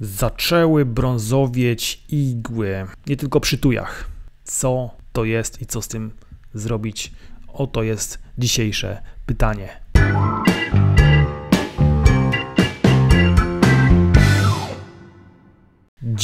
Zaczęły brązowieć igły, nie tylko przy tujach. Co to jest i co z tym zrobić? Oto jest dzisiejsze pytanie.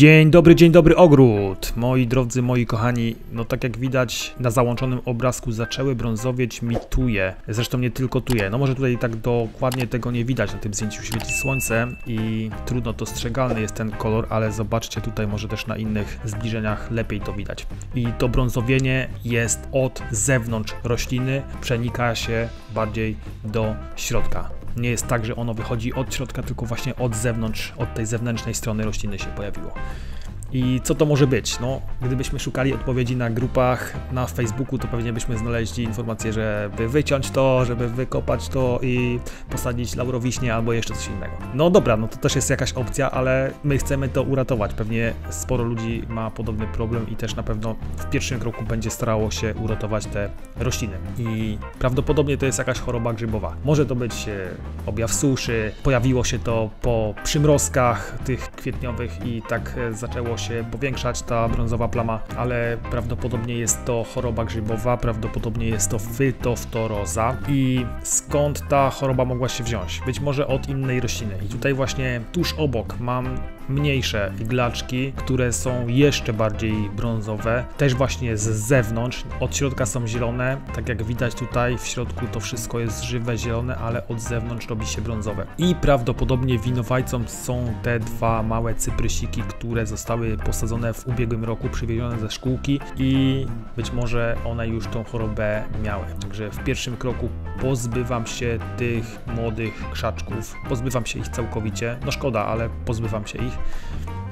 Dzień dobry, dzień dobry ogród. Moi drodzy, moi kochani, no tak jak widać na załączonym obrazku zaczęły brązowieć mi tuje. Zresztą nie tylko tuje. No może tutaj tak dokładnie tego nie widać, na tym zdjęciu świeci słońce i trudno dostrzegalny jest ten kolor, ale zobaczcie tutaj może też na innych zbliżeniach lepiej to widać. I to brązowienie jest od zewnątrz rośliny, przenika się bardziej do środka nie jest tak, że ono wychodzi od środka, tylko właśnie od zewnątrz, od tej zewnętrznej strony rośliny się pojawiło. I co to może być? No, gdybyśmy szukali odpowiedzi na grupach na Facebooku, to pewnie byśmy znaleźli informację, żeby wyciąć to, żeby wykopać to i posadzić laurowiśnie albo jeszcze coś innego. No dobra, no to też jest jakaś opcja, ale my chcemy to uratować. Pewnie sporo ludzi ma podobny problem i też na pewno w pierwszym kroku będzie starało się uratować te rośliny. I prawdopodobnie to jest jakaś choroba grzybowa. Może to być e, objaw suszy, pojawiło się to po przymrozkach tych kwietniowych i tak e, zaczęło się powiększać ta brązowa plama, ale prawdopodobnie jest to choroba grzybowa, prawdopodobnie jest to fytoftoroza. I skąd ta choroba mogła się wziąć? Być może od innej rośliny. I tutaj właśnie tuż obok mam mniejsze iglaczki, które są jeszcze bardziej brązowe, też właśnie z zewnątrz. Od środka są zielone, tak jak widać tutaj w środku to wszystko jest żywe, zielone, ale od zewnątrz robi się brązowe. I prawdopodobnie winowajcą są te dwa małe cyprysiki, które zostały posadzone w ubiegłym roku, przywiezione ze szkółki i być może one już tą chorobę miały. Także w pierwszym kroku pozbywam się tych młodych krzaczków, pozbywam się ich całkowicie. No szkoda, ale pozbywam się ich.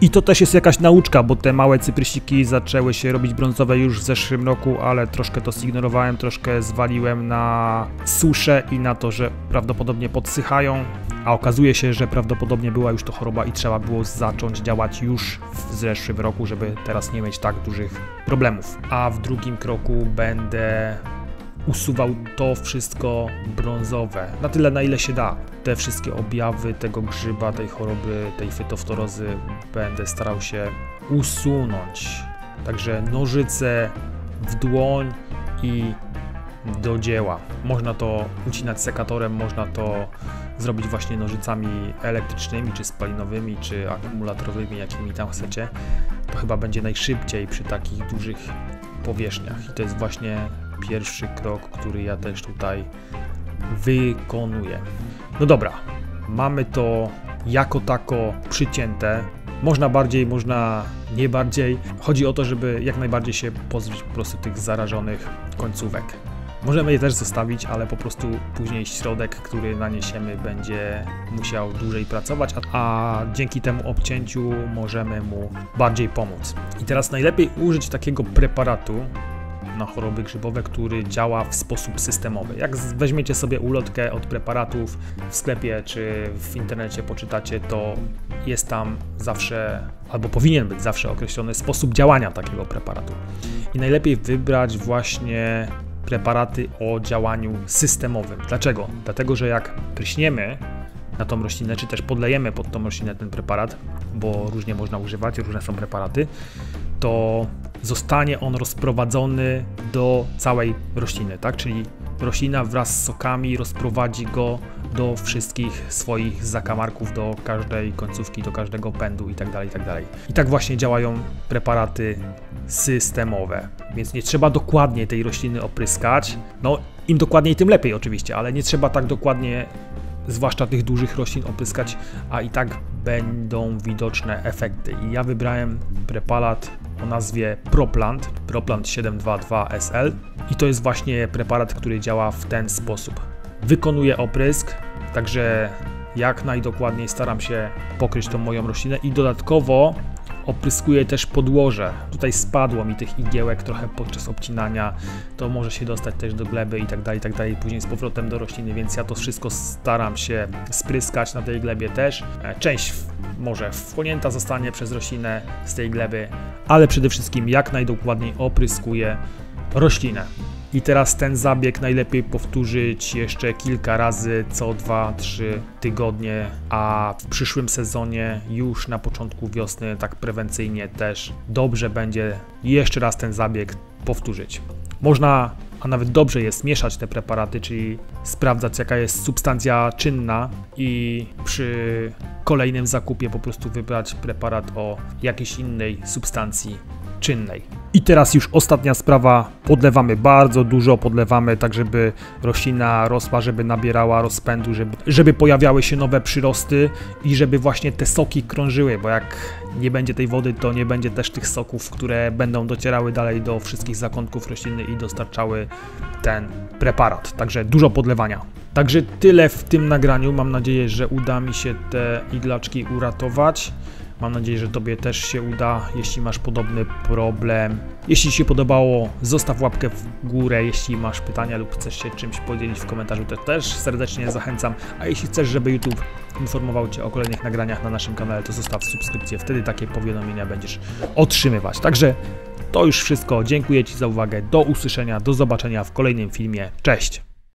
I to też jest jakaś nauczka, bo te małe cyprysiki zaczęły się robić brązowe już w zeszłym roku, ale troszkę to zignorowałem, troszkę zwaliłem na suszę i na to, że prawdopodobnie podsychają, a okazuje się, że prawdopodobnie była już to choroba i trzeba było zacząć działać już w zeszłym roku, żeby teraz nie mieć tak dużych problemów. A w drugim kroku będę usuwał to wszystko brązowe, na tyle na ile się da. Te wszystkie objawy tego grzyba, tej choroby, tej fytoftorozy będę starał się usunąć. Także nożyce w dłoń i do dzieła. Można to ucinać sekatorem, można to zrobić właśnie nożycami elektrycznymi, czy spalinowymi, czy akumulatorowymi, jakimi tam chcecie. To chyba będzie najszybciej przy takich dużych powierzchniach. I to jest właśnie pierwszy krok, który ja też tutaj wykonuję. No dobra, mamy to jako tako przycięte. Można bardziej, można nie bardziej. Chodzi o to, żeby jak najbardziej się pozbyć po prostu tych zarażonych końcówek. Możemy je też zostawić, ale po prostu później środek, który naniesiemy, będzie musiał dłużej pracować, a, a, dzięki temu obcięciu możemy mu bardziej pomóc. I teraz najlepiej użyć takiego preparatu, na choroby grzybowe, który działa w sposób systemowy. Jak weźmiecie sobie ulotkę od preparatów w sklepie czy w internecie poczytacie, to jest tam zawsze, albo powinien być zawsze określony sposób działania takiego preparatu. I najlepiej wybrać właśnie preparaty o działaniu systemowym. Dlaczego? Dlatego, że jak pryśniemy na tą roślinę, czy też podlejemy pod tą roślinę ten preparat, bo różnie można używać, różne są preparaty, to zostanie on rozprowadzony do całej rośliny, tak? Czyli roślina wraz z sokami rozprowadzi go do wszystkich swoich zakamarków, do każdej końcówki, do każdego pędu itd. Tak itd. Tak I tak właśnie działają preparaty systemowe. Więc nie trzeba dokładnie tej rośliny opryskać. No, im dokładniej, tym lepiej oczywiście, ale nie trzeba tak dokładnie zwłaszcza tych dużych roślin opryskać, a i tak będą widoczne efekty. I ja wybrałem preparat o nazwie Proplant, Proplant 722SL i to jest właśnie preparat, który działa w ten sposób. Wykonuje oprysk, także jak najdokładniej staram się pokryć tą moją roślinę i dodatkowo opryskuje też podłoże. Tutaj spadło mi tych igiełek trochę podczas obcinania, to może się dostać też do gleby i tak dalej, i tak dalej, później z powrotem do rośliny, więc ja to wszystko staram się spryskać na tej glebie też. E, część może wchłonięta zostanie przez roślinę z tej gleby, ale przede wszystkim jak najdokładniej opryskuję roślinę. I teraz ten zabieg najlepiej powtórzyć jeszcze kilka razy co 2-3 tygodnie, a w przyszłym sezonie już na początku wiosny tak prewencyjnie też dobrze będzie jeszcze raz ten zabieg powtórzyć. Można, a nawet dobrze jest mieszać te preparaty, czyli sprawdzać jaka jest substancja czynna i przy kolejnym zakupie po prostu wybrać preparat o jakiejś innej substancji czynnej. I teraz już ostatnia sprawa, podlewamy bardzo dużo, podlewamy tak, żeby roślina rosła, żeby nabierała rozpędu, żeby, żeby pojawiały się nowe przyrosty i żeby właśnie te soki krążyły, bo jak nie będzie tej wody, to nie będzie też tych soków, które będą docierały dalej do wszystkich zakątków rośliny i dostarczały ten preparat. Także dużo podlewania. Także tyle w tym nagraniu. Mam nadzieję, że uda mi się te iglaczki uratować. Mam nadzieję, że Tobie też się uda, jeśli masz podobny problem. Jeśli Ci się podobało, zostaw łapkę w górę. Jeśli masz pytania lub chcesz się czymś podzielić w komentarzu, to też serdecznie zachęcam. A jeśli chcesz, żeby YouTube informował Cię o kolejnych nagraniach na naszym kanale, to zostaw subskrypcję. Wtedy takie powiadomienia będziesz otrzymywać. Także to już wszystko. Dziękuję Ci za uwagę. Do usłyszenia, do zobaczenia w kolejnym filmie. Cześć!